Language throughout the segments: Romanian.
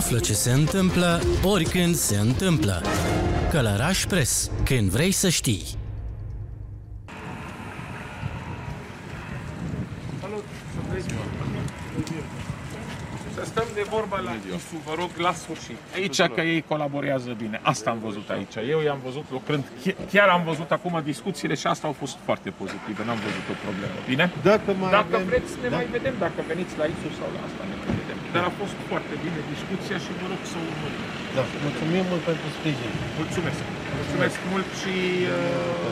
Află ce se întâmplă oricând se întâmplă. Călăraș Pres, când vrei să știi. Salut, să trăiți. Să stăm de vorba la ISU, vă rog, la sfârșit. Aici că ei colaborează bine. Asta am văzut aici. Eu i-am văzut lucrând. Chi- Chiar am văzut acum discuțiile și asta au fost foarte pozitive. N-am văzut o problemă. Bine? Dacă mai Dacă avem... vreți, ne da? mai vedem. Dacă veniți la ISU sau la asta, ne mai vedem. Dar a fost foarte bine discuția și vă rog să urmărim. Da, mulțumim mult pentru sprijin. Mulțumesc. Mulțumesc mult și uh,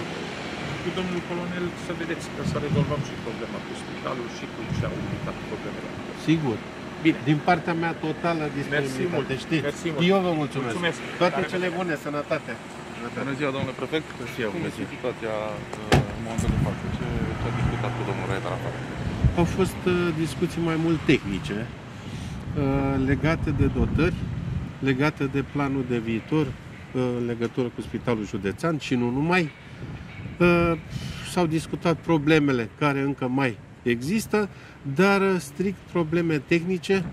cu domnul colonel să vedeți că să rezolvăm și problema cu spitalul și cu ce au uitat problemele. Sigur. Bine. Din partea mea totală Mersi disponibilitate, mult. știți? Mersi mult. Eu vă mulțumesc. Mulțumesc. Toate Tare cele bune, sănătate. Bună ziua, domnule prefect. Și eu, cum este situația uh, în momentul de față? Ce, ce a discutat cu domnul Raed Arafat? Au fost uh, discuții mai mult tehnice, uh, legate de dotări, legate de planul de viitor, uh, în legătură cu Spitalul Județean și nu numai. Uh, S-au discutat problemele care încă mai există, dar uh, strict probleme tehnice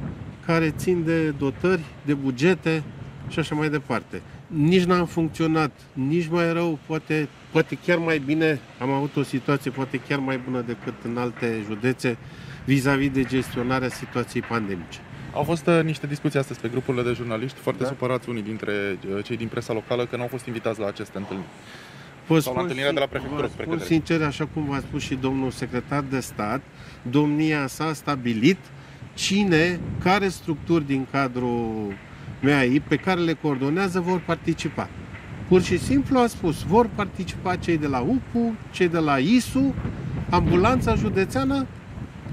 care țin de dotări, de bugete și așa mai departe. Nici n-am funcționat, nici mai rău, poate, poate chiar mai bine, am avut o situație poate chiar mai bună decât în alte județe vis-a-vis de gestionarea situației pandemice. Au fost uh, niște discuții astăzi pe grupurile de jurnaliști, foarte da? supărați unii dintre uh, cei din presa locală că nu au fost invitați la aceste întâlniri. Vă Sau la întâlnirea de la prefectură, vă spre spun cădere. sincer, așa cum v-a spus și domnul secretar de stat, domnia s-a stabilit cine, care structuri din cadrul MEAI pe care le coordonează vor participa. Pur și simplu a spus, vor participa cei de la UPU, cei de la ISU, ambulanța județeană,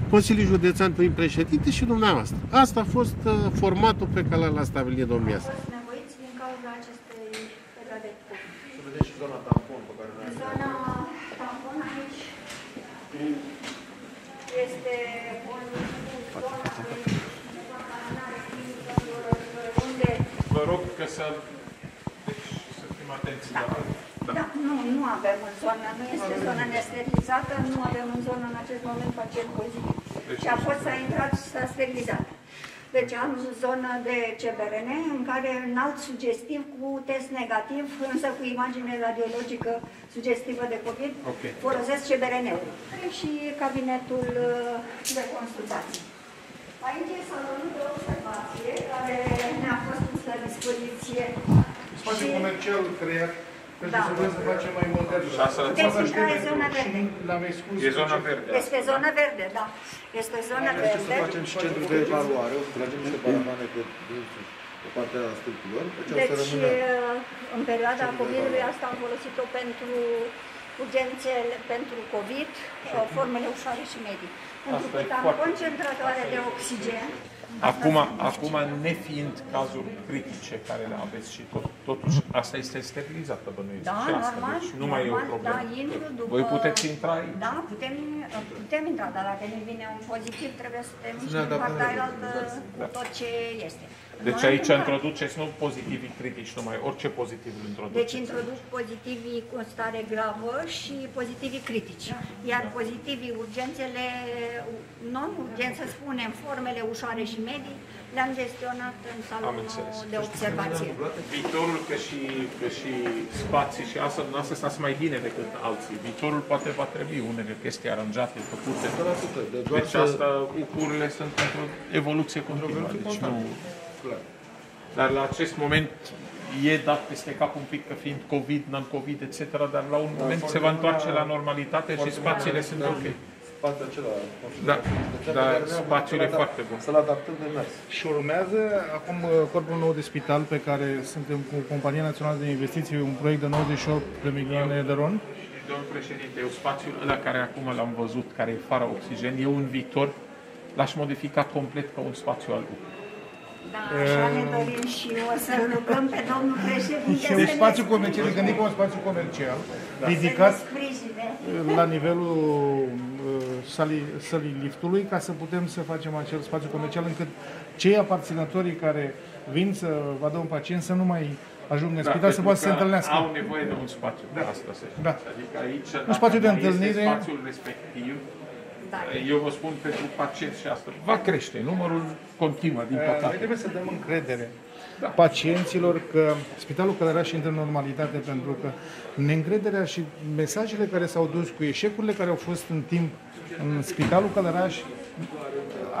Consiliul Județean prin președinte și dumneavoastră. Asta a fost uh, formatul pe care l-a stabilit domnia sa. fost nevoiți din cauza acestei perioade de COVID. Să vedem și zona tampon pe care noi Zona tampon aici este un zonă unde Vă rog că să, deci, să fim atenți la... Da, nu, nu avem în zonă, nu este zonă nesterilizată, nu avem în zonă în acest moment pacient pozitiv. Și a fost s-a intrat și s-a sterilizat. Deci am zonă de CBRN în care înalt sugestiv cu test negativ, însă cu imagine radiologică sugestivă de COVID, Ok. folosesc CBRN-ul și cabinetul uh, de consultații. Aici e salonul de observație care ne-a fost pus la dispoziție. Spațiu Și- comercial creat pentru Da. să vrem să facem mai modern. Și asta- Puteți intra, e zona verde. L-am exclus. E zona verde. Este zonă verde, da. Este zonă Să verde. facem și centru de evaluare, o să tragem niște paravane pe, pe partea stâlpilor. Deci, o să Deci, rămână în perioada COVID-ului asta am folosit-o pentru urgențele pentru COVID, formele ușoare și medii. Pentru Asta e că am foarte concentratoare de oxigen. Acum, acum, nefiind cazuri critice care le aveți și tot, totuși, asta este sterilizată, bănuiesc. Da, și asta, normal, deci nu mai e o normal, problemă. da, intru după... Voi puteți intra aici. Da, putem, putem intra, dar dacă ne vine un pozitiv, trebuie să te miști ne în adaptăm partea repede, altă da. cu tot ce este. În Deci momentul aici în care- introduceți nu pozitivii critici numai, orice pozitiv îl introduceți. Deci introduc pozitivii cu stare gravă și pozitivii critici. Iar pozitivii urgențele, non-urgenți, să spunem, formele ușoare și medii, le-am gestionat în Am salonul înțeles. de observație. Viitorul că și, că și spații și asta, dumneavoastră stați mai bine decât alții. Viitorul poate va trebui unele chestii aranjate, făcute. 100%. De doar Deci să... asta, ucurile sunt pentru evoluție continuă. Deci nu... Dar la acest moment e dat peste cap un pic că fiind COVID, non-COVID, etc., dar la un moment se va întoarce la normalitate și spațiile sunt ok. Spațiul acela. Da, construcția da, pe care ne-am spațiul e adaptat- foarte bun. Să-l adaptăm de mers. Și urmează acum uh, corpul nou de spital pe care suntem cu Compania Națională de Investiții, un proiect de 98 de milioane de ron. Domnul președinte, eu spațiul ăla care acum l-am văzut, care e fără oxigen, eu în viitor l-aș modifica complet ca un spațiu al U. Da, așa ne dorim și o să rugăm pe domnul președinte Și să un ne spațiu comercial, ne gândim ca un spațiu comercial, ridicat sprijine. la nivelul uh, sălii, sălii liftului ca să putem să facem acel spațiu comercial încât cei aparținătorii care vin să vadă un pacient să nu mai ajungă în spital, să pentru poată să se că întâlnească. Au nevoie de un spațiu, de asta se Da. Adică aici, Un spațiu de dacă mai este întâlnire. spațiul respectiv, securitate. Eu vă spun pentru pacienți și asta. Va crește, numărul continuă, din Noi păcate. trebuie să dăm încredere Da. pacienților că Spitalul Călăraș intră în normalitate pentru că neîncrederea și mesajele care s-au dus cu eșecurile care au fost în timp în Spitalul Călăraș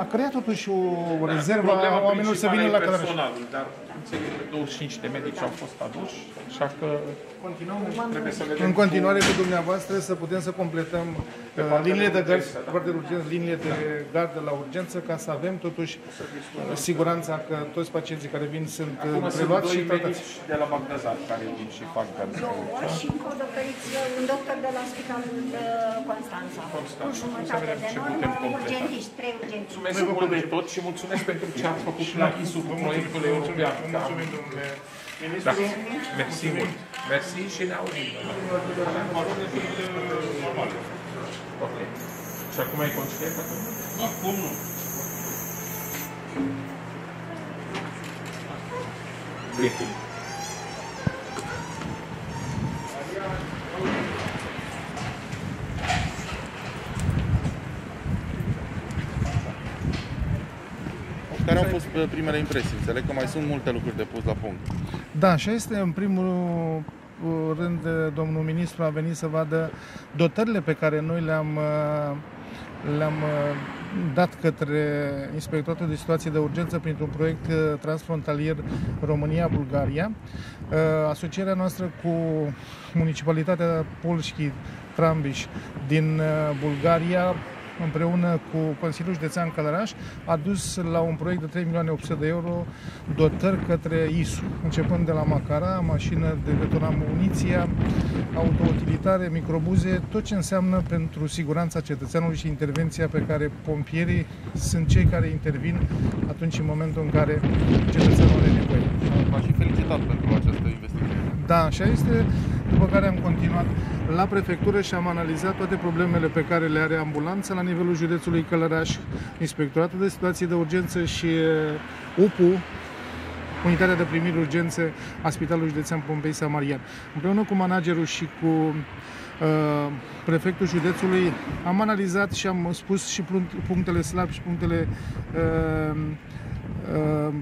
a creat totuși o rezervă Problema a oamenilor să vină la principală e Călăraș. personalul, dar înțeleg că 25 de medici au fost aduși, așa că trebuie să vedem În continuare cu dumneavoastră să putem să completăm uh, liniile de gard, urgență, da. foarte de urgență, liniile de gardă la urgență ca să avem totuși uh, siguranța că toți pacienții care vin sunt uh, Acum sunt preluați și doi tratați. medici de la Bagdazar care vin și fac gardă. Două și încă o doctoriță, un doctor de la Spitalul de Constanța. Constanța. Cu Să jumătate vedem de ce normă, putem completa. urgentiști, trei urgentiști. Mulțumesc mult de tot și mulțumesc pentru ce ați făcut la ISU cu proiectul european. Da. Da. Mersi mult. Mersi și ne auzim. Ok. Și acum ai conștient acum? Acum nu. Briefing. Care au fost uh, primele impresii? Înțeleg că mai sunt multe lucruri de pus la punct. Da, așa este. În primul uh, rând, uh, domnul ministru a venit să vadă dotările pe care noi le-am uh, le-am uh, dat către Inspectoratul de Situații de Urgență printr-un proiect uh, transfrontalier România-Bulgaria. Uh, Asocierea noastră cu Municipalitatea Polski Trambiș din uh, Bulgaria împreună cu Consiliul Județean Călăraș, a dus la un proiect de 3 milioane 800 de euro dotări către ISU, începând de la Macara, mașină de detona muniția, autoutilitare, microbuze, tot ce înseamnă pentru siguranța cetățeanului și intervenția pe care pompierii sunt cei care intervin atunci în momentul în care cetățeanul are nevoie. V-aș fi felicitat pentru această investiție. Da, așa este. După care am continuat la prefectură și am analizat toate problemele pe care le are ambulanța la nivelul județului Călăraș, Inspectoratul de Situații de Urgență și uh, UPU, Unitatea de Primiri Urgențe a Spitalului Județean Pompei Samarian. Împreună cu managerul și cu uh, prefectul județului am analizat și am spus și punct- punctele slabe și punctele uh, uh,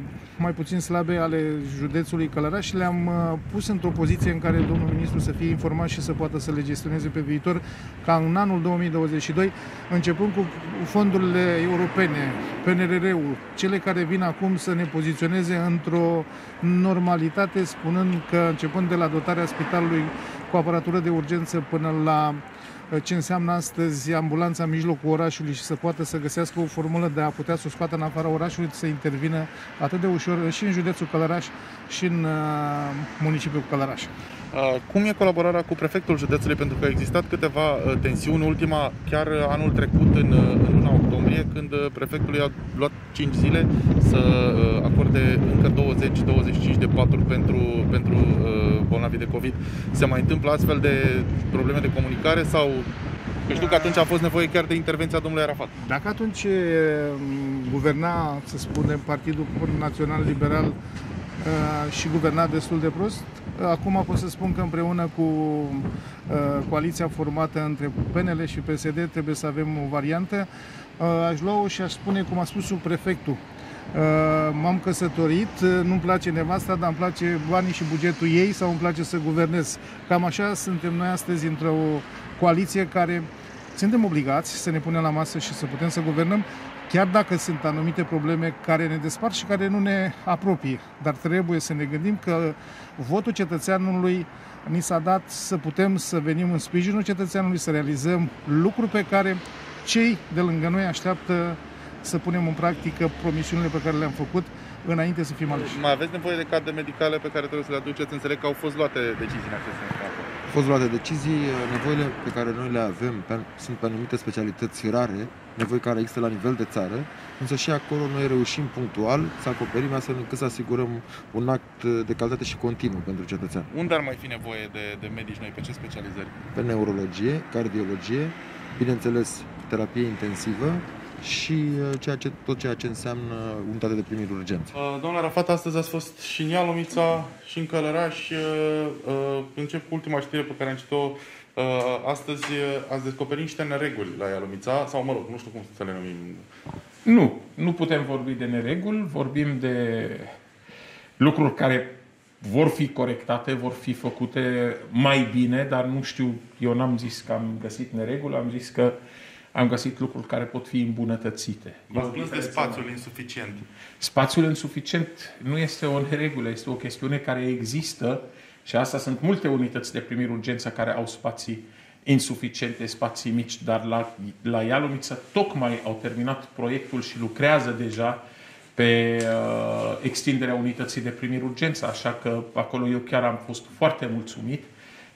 mai puțin slabe ale județului Călăraș și le-am uh, pus într-o poziție în care domnul ministru să fie informat și să poată să le gestioneze pe viitor, ca în anul 2022, începând cu fondurile europene, PNRR-ul, cele care vin acum să ne poziționeze într-o normalitate, spunând că începând de la dotarea spitalului cu aparatură de urgență până la ce înseamnă astăzi ambulanța în mijlocul orașului și să poată să găsească o formulă de a putea să o scoată în afara orașului, să intervină atât de ușor și în județul Călăraș și în uh, municipiul Călăraș. Uh, Cum e colaborarea cu prefectul județului? Pentru că au existat câteva uh, tensiuni, ultima chiar uh, anul trecut în, uh, în luna octombrie, când uh, prefectul i-a luat 5 zile să uh, acorde încă 20-25 de paturi pentru, pentru uh, bolnavii de COVID. Se mai întâmplă astfel de probleme de comunicare sau că știu că atunci a fost nevoie chiar de intervenția domnului Arafat. Dacă atunci uh, guverna, să spunem, Partidul Național Liberal uh, și guverna destul de prost, uh, acum pot să spun că împreună cu uh, coaliția formată între PNL și PSD trebuie să avem o variantă. Uh, Aș lua-o și aș spune, cum a spus subprefectul, Uh, m-am căsătorit, uh, nu-mi place nevasta, dar îmi place banii și bugetul ei sau îmi place să guvernez. Cam așa suntem noi astăzi într-o coaliție care suntem obligați să ne punem la masă și să putem să guvernăm, chiar dacă sunt anumite probleme care ne despart și care nu ne apropie. Dar trebuie să ne gândim că votul cetățeanului ni s-a dat să putem să venim în sprijinul cetățeanului, să realizăm lucruri pe care cei de lângă noi așteaptă să punem în practică promisiunile pe care le-am făcut înainte să fim aleși. Mai aveți nevoie de cadre medicale pe care trebuie să le aduceți? Înțeleg că au fost luate decizii în acest sens. Au fost luate decizii, nevoile pe care noi le avem pe- sunt pe anumite specialități rare, nevoi care există la nivel de țară, însă și acolo noi reușim punctual să acoperim astfel încât să asigurăm un act de calitate și continuu pentru cetățean. Unde ar mai fi nevoie de, de medici noi? Pe ce specializări? Pe neurologie, cardiologie, bineînțeles terapie intensivă și uh, ceea ce, tot ceea ce înseamnă unitate de primiri urgență. Uh, Domnule Rafat, astăzi ați fost și în Ialomița și în Călăraș. Uh, uh, Încep cu ultima știre pe care am citit-o Uh, astăzi uh, ați descoperit niște nereguli la Ialomița, sau mă rog, nu știu cum să le numim. Nu, nu putem vorbi de nereguli, vorbim de lucruri care vor fi corectate, vor fi făcute mai bine, dar nu știu, eu n-am zis că am găsit nereguli, am zis că am găsit lucruri care pot fi îmbunătățite. V-ați plâns de spațiul insuficient. Spațiul insuficient nu este o neregulă, este o chestiune care există și asta sunt multe unități de primiri urgență care au spații insuficiente, spații mici, dar la, la Ialomiță tocmai au terminat proiectul și lucrează deja pe uh, extinderea unității de primiri urgență, așa că acolo eu chiar am fost foarte mulțumit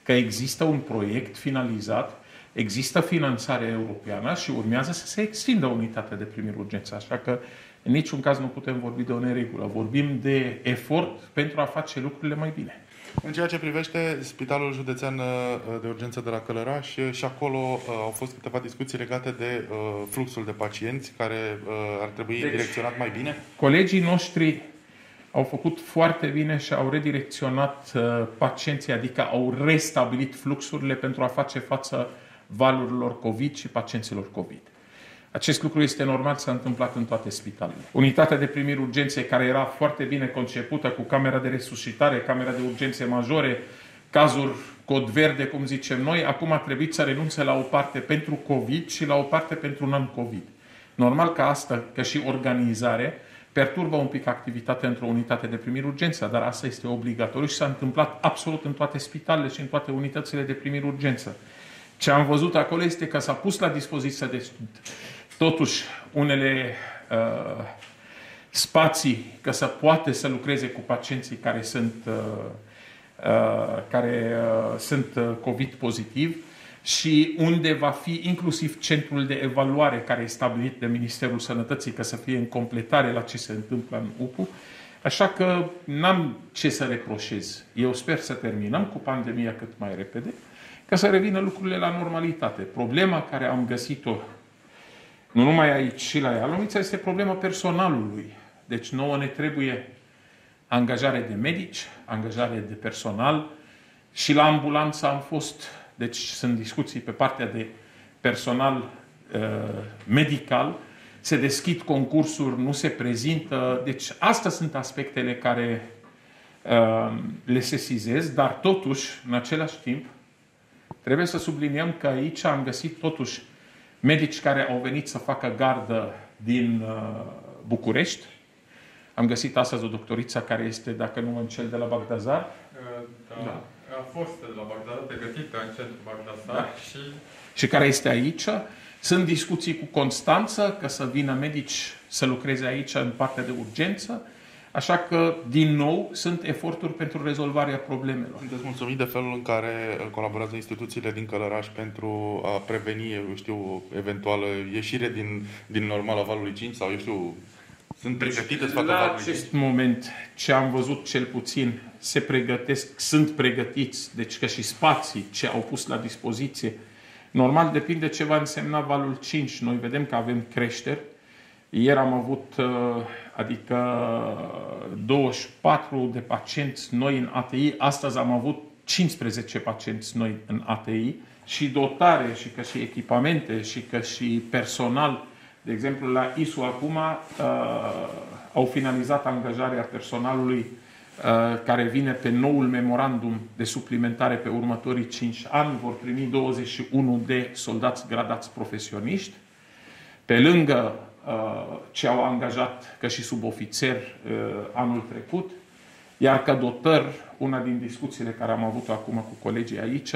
că există un proiect finalizat, există finanțare europeană și urmează să se extindă unitatea de primiri urgență, așa că în niciun caz nu putem vorbi de o neregulă. Vorbim de efort pentru a face lucrurile mai bine. În ceea ce privește Spitalul Județean uh, de Urgență de la Călăraș, și acolo uh, au fost câteva discuții legate de uh, fluxul de pacienți care ar trebui deci, direcționat mai bine. Colegii noștri au făcut foarte bine și au redirecționat pacienții, adică au restabilit fluxurile pentru a face față valurilor COVID și pacienților COVID. Acest lucru este normal, s-a întâmplat în toate spitalele. Unitatea de primiri urgențe, care era foarte bine concepută, cu camera de resuscitare, camera de urgențe majore, cazuri cod verde, cum zicem noi, acum a trebuit să renunțe la o parte pentru COVID și la o parte pentru non-COVID. Normal că asta, că și organizare, perturbă un pic activitatea într-o unitate de primiri urgență, dar asta este obligatoriu și s-a întâmplat absolut în toate spitalele și în toate unitățile de primiri urgență. Ce am văzut acolo este că s-a pus la dispoziție de totuși unele uh, spații ca să poate să lucreze cu pacienții care sunt, uh, uh, care uh, sunt uh, COVID pozitiv și unde va fi inclusiv centrul de evaluare care e stabilit de Ministerul Sănătății ca să fie în completare la ce se întâmplă în UPU. Așa că n-am ce să reproșez. Eu sper să terminăm cu pandemia cât mai repede, ca să revină lucrurile la normalitate. Problema care am găsit-o nu numai aici și la Ialomița, este problema personalului. Deci nouă ne trebuie angajare de medici, angajare de personal și la ambulanță am fost, deci sunt discuții pe partea de personal uh, medical, se deschid concursuri, nu se prezintă, deci astea sunt aspectele care uh, le sesizez, dar totuși, în același timp, trebuie să subliniem că aici am găsit totuși medici care au venit să facă gardă din uh, București. Am găsit astăzi o doctoriță care este, dacă nu mă înșel, de la Bagdazar. Uh, da. da. A fost de la Bagdazar, pregătită în centrul Bagdazar da. și... Și care este aici. Sunt discuții cu Constanță că să vină medici să lucreze aici în partea de urgență. Așa că, din nou, sunt eforturi pentru rezolvarea problemelor. Sunteți mulțumit de felul în care uh, colaborează instituțiile din Călăraș pentru a preveni, eu știu, eventuală ieșire din, din normala valului 5 sau, eu știu, sunt pregătite să facă La acest moment, ce am văzut cel puțin, se pregătesc, sunt pregătiți, deci că și spații ce au pus la dispoziție. Normal, depinde ce va însemna valul 5. Noi vedem că avem creșteri. Ieri am avut uh, adică 24 de pacienți noi în ATI. Astăzi am avut 15 pacienți noi în ATI și dotare și că și echipamente și că și personal. De exemplu, la ISU acum uh, au finalizat angajarea personalului uh, care vine pe noul memorandum de suplimentare pe următorii 5 ani. Vor primi 21 de soldați gradați profesioniști. Pe lângă Uh, ce au angajat ca și subofițer uh, anul trecut, iar ca dotăr, una din discuțiile care am avut acum cu colegii aici,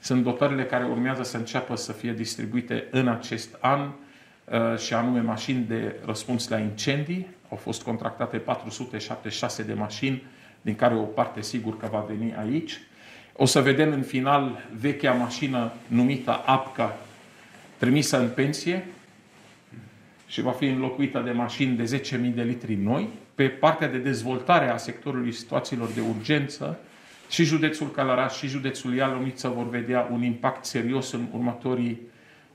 sunt dotările care urmează să înceapă să fie distribuite în acest an, uh, și anume mașini de răspuns la incendii. Au fost contractate 476 de mașini, din care o parte sigur că va veni aici. O să vedem în final vechea mașină numită APCA trimisă în pensie, și va fi înlocuită de mașini de 10.000 de litri noi. Pe partea de dezvoltare a sectorului situațiilor de urgență, și județul Călăraș și județul Ialomiță vor vedea un impact serios în următorii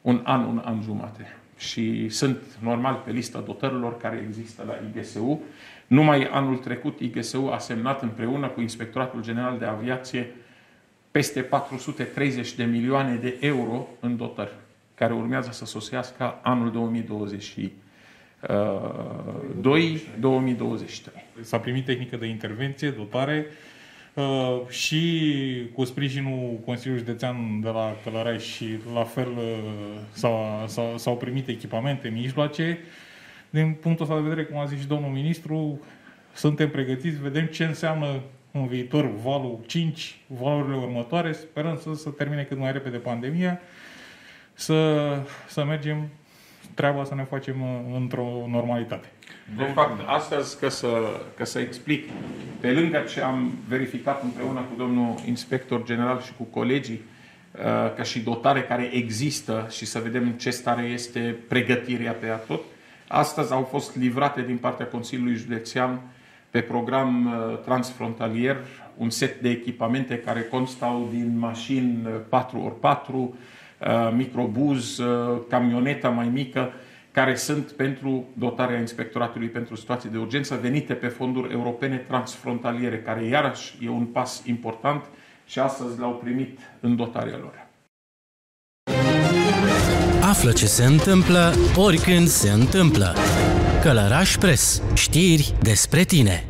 un an, un an jumate. Și sunt normal pe lista dotărilor care există la IGSU. Numai anul trecut IGSU a semnat împreună cu Inspectoratul General de Aviație peste 430 de milioane de euro în dotări, care urmează să sosească anul 2022 2023. S-a primit tehnică de intervenție, dotare, Uh, și cu sprijinul Consiliului Județean de la Călăraș și la fel uh, s-au, s-au, s-au primit echipamente, mijloace. Din punctul ăsta de vedere, cum a zis și domnul ministru, suntem pregătiți, vedem ce înseamnă în viitor valul 5, valurile următoare, sperăm să, să termine cât mai repede pandemia, să, să mergem treaba să ne facem uh, într-o normalitate. De fapt, astăzi, ca să, ca să explic, pe lângă ce am verificat împreună cu domnul inspector general și cu colegii, uh, ca și dotare care există și să vedem în ce stare este pregătirea pe tot, astăzi au fost livrate din partea Consiliului Județean pe program uh, transfrontalier un set de echipamente care constau din mașini 4x4, microbuz, camioneta mai mică, care sunt pentru dotarea Inspectoratului pentru situații de urgență venite pe fonduri europene transfrontaliere, care iarăși e un pas important și astăzi l-au primit în dotarea lor. Află ce se întâmplă oricând se întâmplă. Călăraș Pres. Știri despre tine.